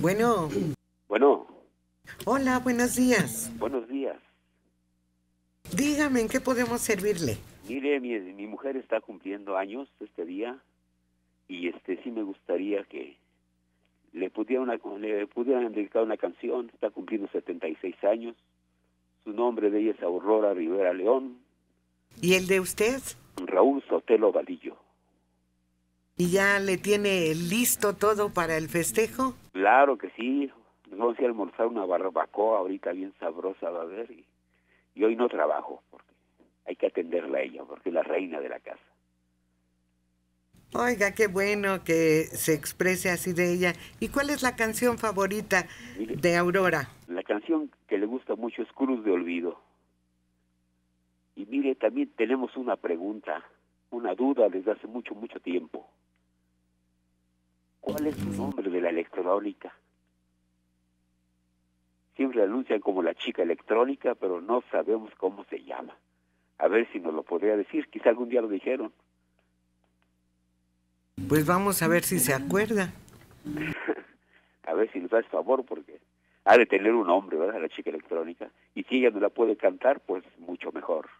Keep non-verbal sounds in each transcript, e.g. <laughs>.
Bueno. Bueno. Hola, buenos días. Buenos días. Dígame, ¿en qué podemos servirle? Mire, mi, mi mujer está cumpliendo años este día y este sí me gustaría que le pudieran, una, le pudieran dedicar una canción. Está cumpliendo 76 años. Su nombre de ella es Aurora Rivera León. ¿Y el de usted? Raúl Sotelo Valillo. ¿Y ya le tiene listo todo para el festejo? Claro que sí. Nos vamos a ir a almorzar una barbacoa ahorita bien sabrosa, va a ver. Y, y hoy no trabajo porque hay que atenderla a ella porque es la reina de la casa. Oiga, qué bueno que se exprese así de ella. ¿Y cuál es la canción favorita Mire, de Aurora? La canción que le gusta mucho es Cruz de Olvido. Y mire, también tenemos una pregunta, una duda desde hace mucho, mucho tiempo. ¿Cuál es su nombre de la electrónica? Siempre la anuncian como la chica electrónica, pero no sabemos cómo se llama. A ver si nos lo podría decir, quizá algún día lo dijeron. Pues vamos a ver si se acuerda. <laughs> A ver si nos hace favor, porque ha de tener un nombre, ¿verdad? La chica electrónica. Y si ella no la puede cantar, pues mucho mejor.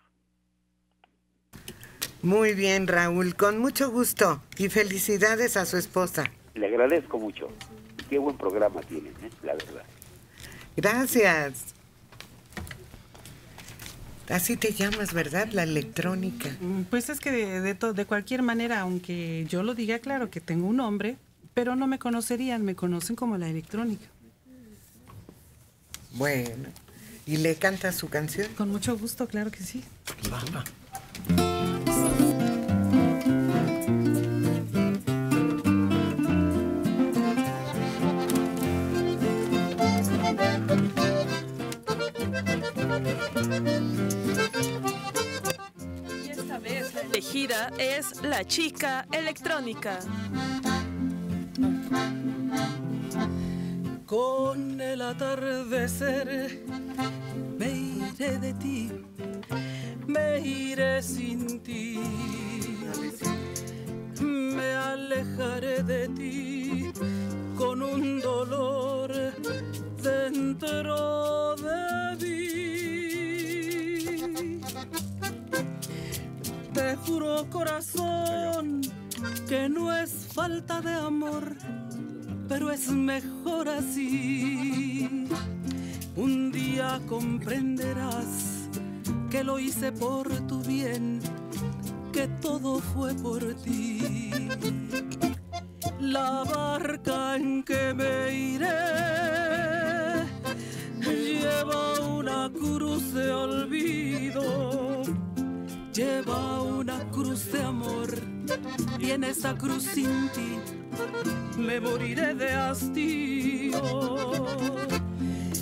Muy bien, Raúl, con mucho gusto y felicidades a su esposa. Le agradezco mucho. Qué buen programa tienen, ¿eh? la verdad. Gracias. Así te llamas, ¿verdad? La electrónica. Mm, Pues es que de, de, to- de cualquier manera, aunque yo lo diga claro que tengo un nombre, pero no me conocerían, me conocen como la electrónica. Bueno, ¿y le canta su canción? Con mucho gusto, claro que sí. Y elegida es la chica electrónica. Con el atardecer me iré de ti, me iré sin ti. Me alejaré de ti Corazón que no es falta de amor pero es mejor así. Un día comprenderás que lo hice por tu bien, que todo fue por ti. La barca en que me iré lleva una cruz de olvido, cruz de amor y en esa cruz sin ti me moriré de hastío.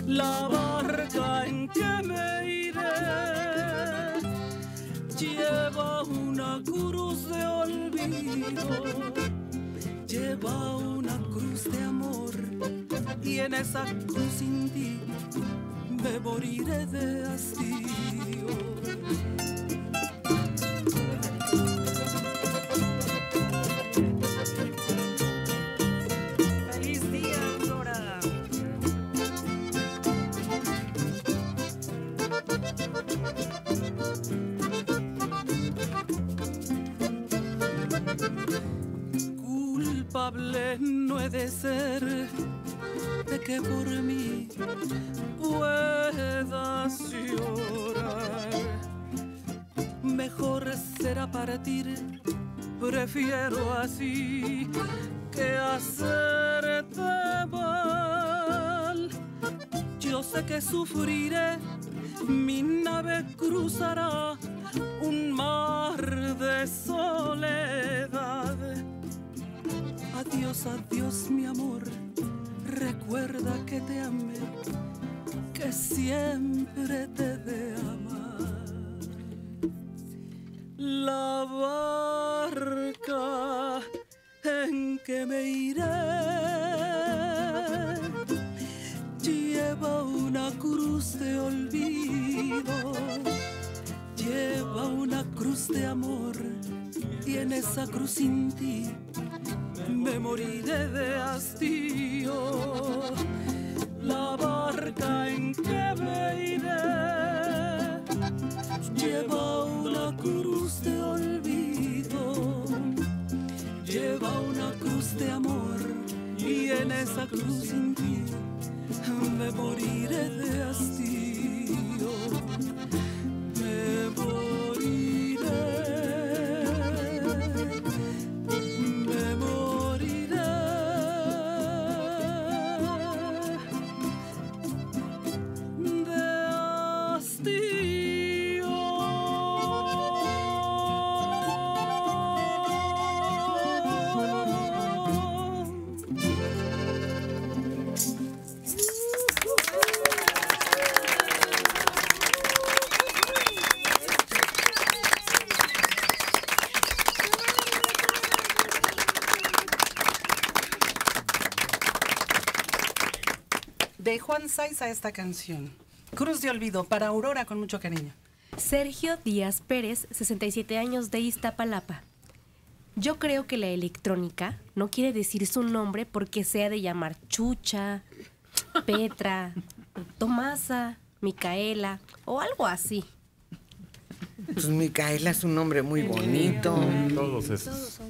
La barca en que me iré lleva una cruz de olvido, lleva una cruz de amor y en esa cruz sin ti me moriré de hastío. No he de ser de que por mí puedas llorar. Mejor será partir, prefiero así que hacerte mal. Yo sé que sufriré, mi nave cruzará un mar de soledad. Adiós, adiós, mi amor. Recuerda que te amé, que siempre te de amar. La barca en que me iré lleva una cruz de olvido, lleva una cruz de amor y en esa cruz sin ti me moriré de hastío. La barca en que me iré lleva una cruz de olvido, lleva una cruz de amor y en esa cruz sin ti me moriré de hastío. Me moriré De Juan Saiz a esta canción. Cruz de Olvido para Aurora con mucho cariño. Sergio Díaz Pérez, 67 años de Iztapalapa. Yo creo que la electrónica no quiere decir su nombre porque sea de llamar Chucha, Petra, Tomasa, Micaela o algo así. Pues Micaela es un nombre muy bonito. Todos esos.